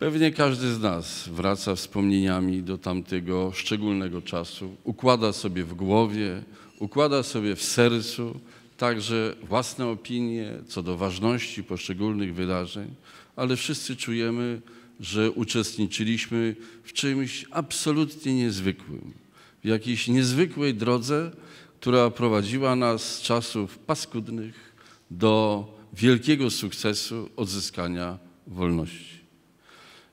Pewnie każdy z nas wraca wspomnieniami do tamtego szczególnego czasu, układa sobie w głowie, układa sobie w sercu także własne opinie co do ważności poszczególnych wydarzeń, ale wszyscy czujemy, że uczestniczyliśmy w czymś absolutnie niezwykłym, w jakiejś niezwykłej drodze, która prowadziła nas z czasów paskudnych do wielkiego sukcesu odzyskania wolności.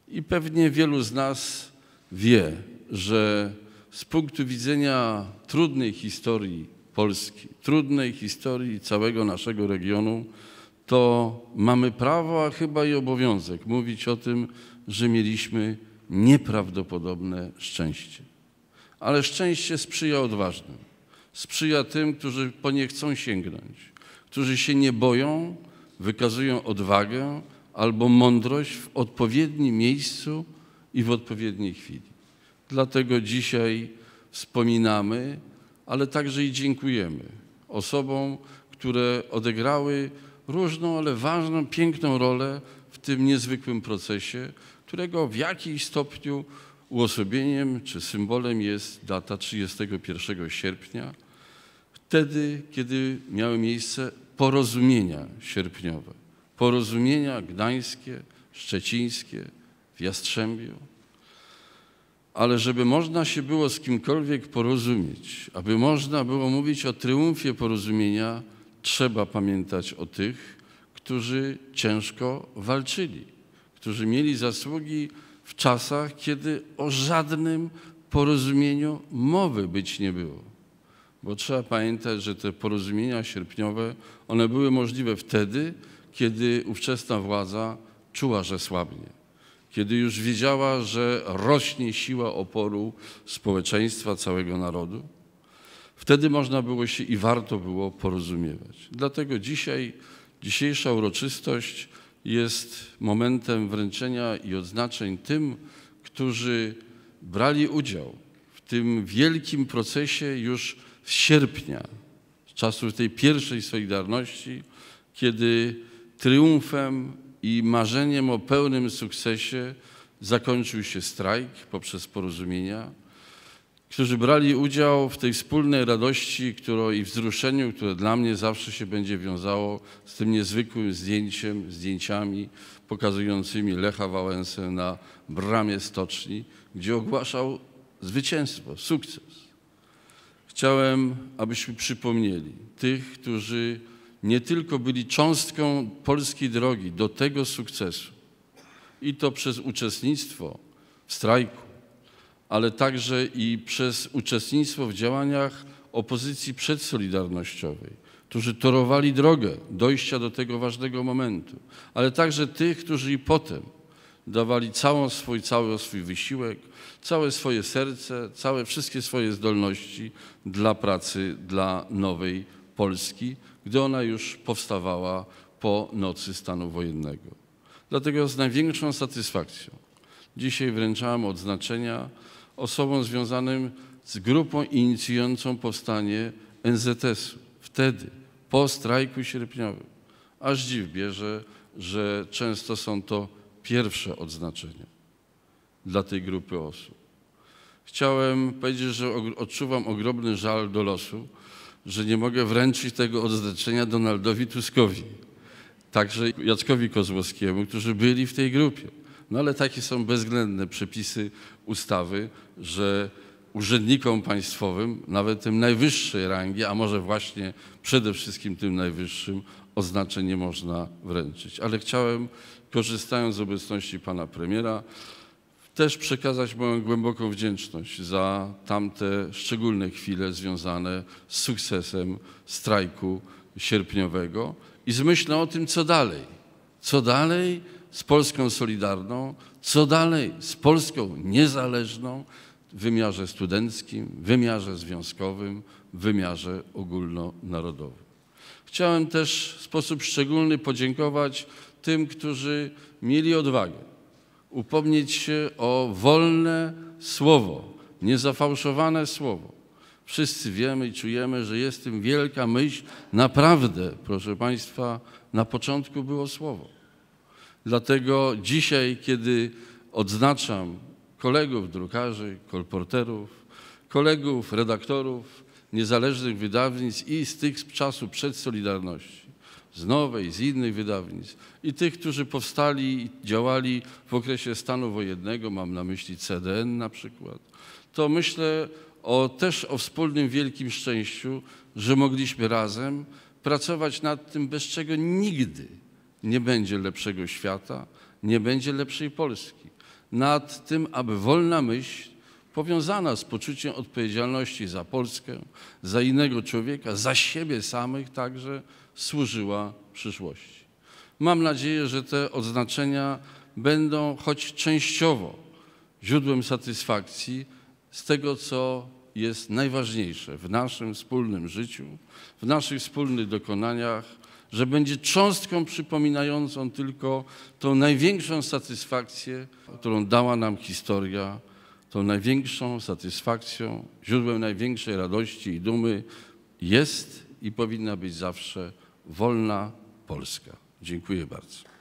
I pewnie wielu z nas wie, że z punktu widzenia trudnej historii Polski, trudnej historii całego naszego regionu, to mamy prawo, a chyba i obowiązek mówić o tym, że mieliśmy nieprawdopodobne szczęście. Ale szczęście sprzyja odważnym, sprzyja tym, którzy po nie chcą sięgnąć, którzy się nie boją, wykazują odwagę albo mądrość w odpowiednim miejscu i w odpowiedniej chwili. Dlatego dzisiaj wspominamy, ale także i dziękujemy osobom, które odegrały różną, ale ważną, piękną rolę w tym niezwykłym procesie, którego w jakimś stopniu uosobieniem czy symbolem jest data 31 sierpnia, wtedy, kiedy miały miejsce porozumienia sierpniowe, porozumienia gdańskie, szczecińskie w Jastrzębiu. Ale żeby można się było z kimkolwiek porozumieć, aby można było mówić o triumfie porozumienia, trzeba pamiętać o tych, którzy ciężko walczyli, którzy mieli zasługi w czasach, kiedy o żadnym porozumieniu mowy być nie było. Bo trzeba pamiętać, że te porozumienia sierpniowe, one były możliwe wtedy, kiedy ówczesna władza czuła, że słabnie. Kiedy już wiedziała, że rośnie siła oporu społeczeństwa, całego narodu, wtedy można było się i warto było porozumiewać. Dlatego dzisiaj, dzisiejsza uroczystość jest momentem wręczenia i odznaczeń tym, którzy brali udział w tym wielkim procesie już z sierpnia, z czasów tej pierwszej Solidarności, kiedy triumfem i marzeniem o pełnym sukcesie zakończył się strajk poprzez porozumienia, którzy brali udział w tej wspólnej radości którą, i wzruszeniu, które dla mnie zawsze się będzie wiązało z tym niezwykłym zdjęciem, zdjęciami pokazującymi Lecha Wałęsę na bramie stoczni, gdzie ogłaszał zwycięstwo, sukces. Chciałem, abyśmy przypomnieli tych, którzy nie tylko byli cząstką polskiej drogi do tego sukcesu, i to przez uczestnictwo w strajku, ale także i przez uczestnictwo w działaniach opozycji przedsolidarnościowej, którzy torowali drogę dojścia do tego ważnego momentu, ale także tych, którzy i potem dawali całą swój, cały swój wysiłek, całe swoje serce, całe wszystkie swoje zdolności dla pracy dla nowej Polski, gdy ona już powstawała po nocy stanu wojennego. Dlatego z największą satysfakcją dzisiaj wręczałem odznaczenia osobom związanym z grupą inicjującą powstanie NZS-u. Wtedy, po strajku sierpniowym. Aż dziw bierze, że często są to pierwsze odznaczenia dla tej grupy osób. Chciałem powiedzieć, że odczuwam ogromny żal do losu, że nie mogę wręczyć tego odznaczenia Donaldowi Tuskowi, także Jackowi Kozłowskiemu, którzy byli w tej grupie. No ale takie są bezwzględne przepisy ustawy, że urzędnikom państwowym, nawet tym najwyższej rangi, a może właśnie przede wszystkim tym najwyższym, oznaczeń nie można wręczyć. Ale chciałem, korzystając z obecności pana premiera, też przekazać moją głęboką wdzięczność za tamte szczególne chwile związane z sukcesem strajku sierpniowego i z myślą o tym, co dalej. Co dalej z Polską Solidarną, co dalej z Polską niezależną w wymiarze studenckim, w wymiarze związkowym, w wymiarze ogólnonarodowym. Chciałem też w sposób szczególny podziękować tym, którzy mieli odwagę upomnieć się o wolne słowo, niezafałszowane słowo. Wszyscy wiemy i czujemy, że jest tym wielka myśl. Naprawdę, proszę Państwa, na początku było słowo. Dlatego dzisiaj, kiedy odznaczam kolegów drukarzy, kolporterów, kolegów redaktorów niezależnych wydawnictw i z tych z czasu przed Solidarności, z nowej, z innych wydawnictw i tych, którzy powstali i działali w okresie stanu wojennego, mam na myśli CDN na przykład, to myślę o, też o wspólnym wielkim szczęściu, że mogliśmy razem pracować nad tym, bez czego nigdy nie będzie lepszego świata, nie będzie lepszej Polski. Nad tym, aby wolna myśl powiązana z poczuciem odpowiedzialności za Polskę, za innego człowieka, za siebie samych także służyła przyszłości. Mam nadzieję, że te odznaczenia będą choć częściowo źródłem satysfakcji z tego, co jest najważniejsze w naszym wspólnym życiu, w naszych wspólnych dokonaniach, że będzie cząstką przypominającą tylko tą największą satysfakcję, którą dała nam historia, tą największą satysfakcją, źródłem największej radości i dumy jest i powinna być zawsze wolna Polska. Dziękuję bardzo.